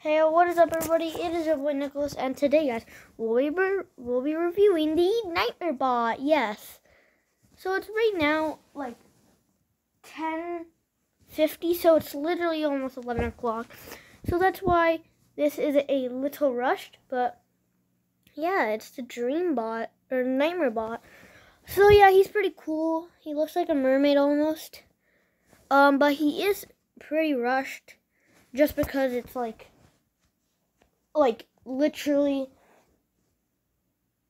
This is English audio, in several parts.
Hey, what is up, everybody? It is your boy Nicholas, and today, guys, we'll be we'll be reviewing the Nightmare Bot. Yes. So it's right now like ten fifty, so it's literally almost eleven o'clock. So that's why this is a little rushed, but yeah, it's the Dream Bot or Nightmare Bot. So yeah, he's pretty cool. He looks like a mermaid almost. Um, but he is pretty rushed, just because it's like like literally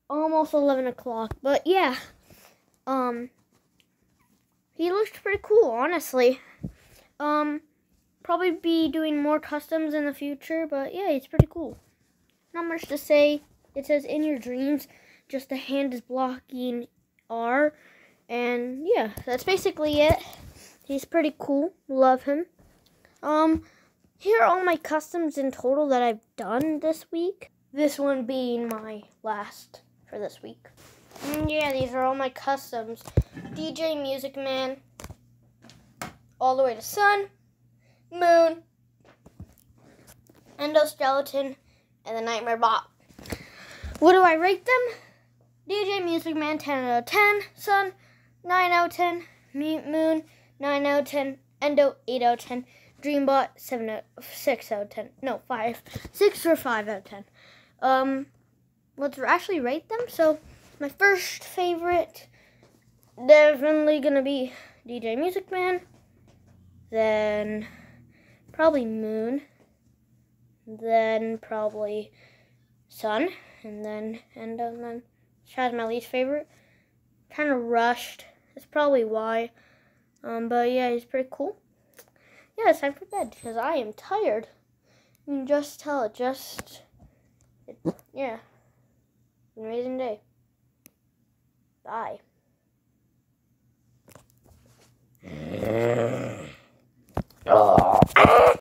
almost 11 o'clock. But yeah, um, he looks pretty cool, honestly. Um, probably be doing more customs in the future, but yeah, he's pretty cool. Not much to say. It says in your dreams, just a hand is blocking R. And yeah, that's basically it. He's pretty cool. Love him. Um, here are all my customs in total that I've done this week. This one being my last for this week. And yeah, these are all my customs. DJ Music Man, all the way to Sun, Moon, Endoskeleton, and the Nightmare Bot. What do I rate them? DJ Music Man 10 out of 10, Sun 9 out of 10, Moon 9 out of 10, Endo 8 out of 10. Dreambot seven out, six out of ten. No, five, six or five out of ten. Um, let's actually rate them. So, my first favorite definitely gonna be DJ Music Man. Then probably Moon. Then probably Sun, and then and, then Chad's my least favorite. Kind of rushed. That's probably why. Um, but yeah, he's pretty cool it's time for bed because I am tired. You can just tell it. Just, it, yeah, amazing day. Bye.